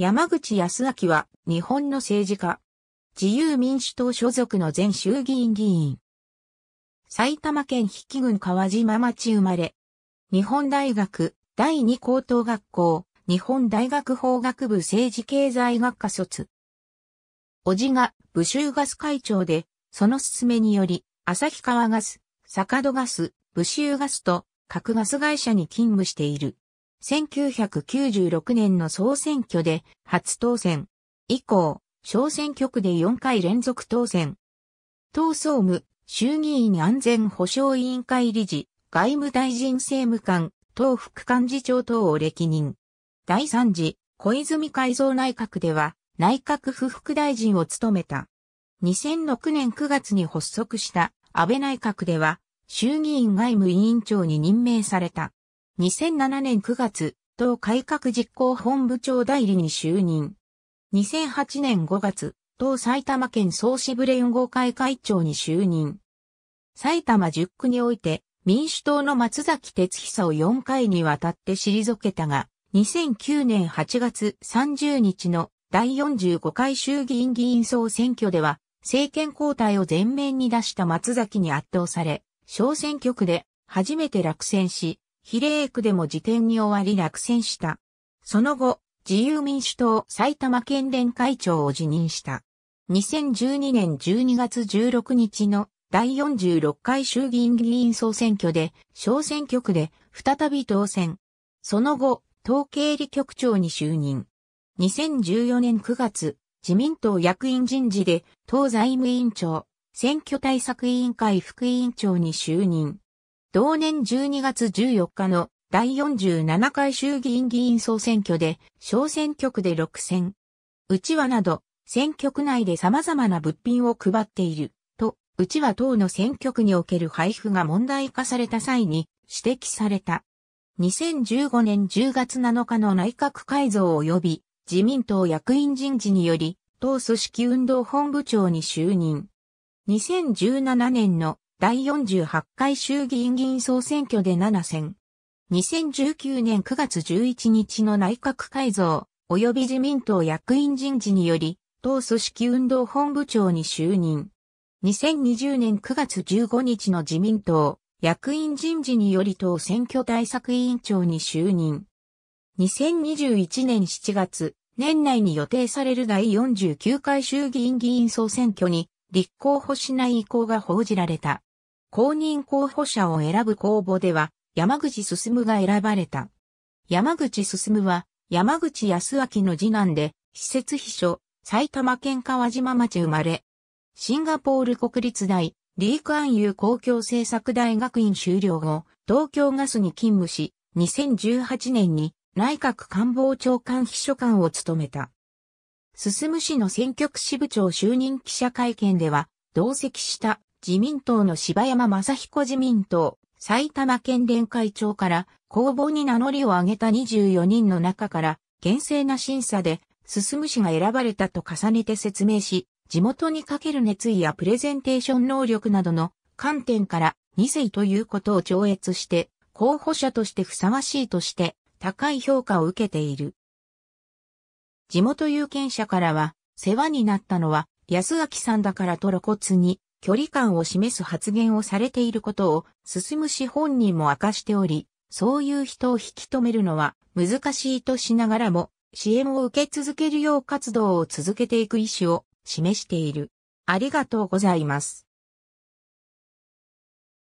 山口康明は日本の政治家。自由民主党所属の前衆議院議員。埼玉県筆記郡川島町生まれ。日本大学第二高等学校日本大学法学部政治経済学科卒。叔父が武州ガス会長で、その勧めにより、旭川ガス、坂戸ガス、武州ガスと各ガス会社に勤務している。1996年の総選挙で初当選。以降、小選挙区で4回連続当選。党総務、衆議院安全保障委員会理事、外務大臣政務官、党副幹事長等を歴任。第3次、小泉改造内閣では、内閣府副大臣を務めた。2006年9月に発足した安倍内閣では、衆議院外務委員長に任命された。2007年9月、党改革実行本部長代理に就任。2008年5月、党埼玉県総支部連合会会長に就任。埼玉10区において民主党の松崎哲久を4回にわたって退けたが、2009年8月30日の第45回衆議院議員総選挙では、政権交代を前面に出した松崎に圧倒され、小選挙区で初めて落選し、比例区でも時点に終わり落選した。その後、自由民主党埼玉県連会長を辞任した。2012年12月16日の第46回衆議院議員総選挙で小選挙区で再び当選。その後、統計理局長に就任。2014年9月、自民党役員人事で党財務委員長、選挙対策委員会副委員長に就任。同年12月14日の第47回衆議院議員総選挙で小選挙区で6選。内輪など選挙区内で様々な物品を配っていると、内輪等の選挙区における配布が問題化された際に指摘された。2015年10月7日の内閣改造及び自民党役員人事により党組織運動本部長に就任。2017年の第48回衆議院議員総選挙で7選。2019年9月11日の内閣改造、及び自民党役員人事により、党組織運動本部長に就任。2020年9月15日の自民党役員人事により党選挙対策委員長に就任。2021年7月、年内に予定される第49回衆議院議員総選挙に立候補しない意向が報じられた。公認候補者を選ぶ公募では、山口進が選ばれた。山口進は、山口康明の次男で、施設秘書、埼玉県川島町生まれ。シンガポール国立大、リークアンユー公共政策大学院修了後、東京ガスに勤務し、2018年に内閣官房長官秘書官を務めた。進氏の選挙区支部長就任記者会見では、同席した自民党の柴山正彦自民党、埼玉県連会長から公募に名乗りを上げた24人の中から厳正な審査で進む氏が選ばれたと重ねて説明し、地元にかける熱意やプレゼンテーション能力などの観点から2世ということを超越して候補者としてふさわしいとして高い評価を受けている。地元有権者からは世話になったのは安明さんだからと露骨に距離感を示す発言をされていることを進むし本人も明かしており、そういう人を引き止めるのは難しいとしながらも、支援を受け続けるよう活動を続けていく意思を示している。ありがとうございます。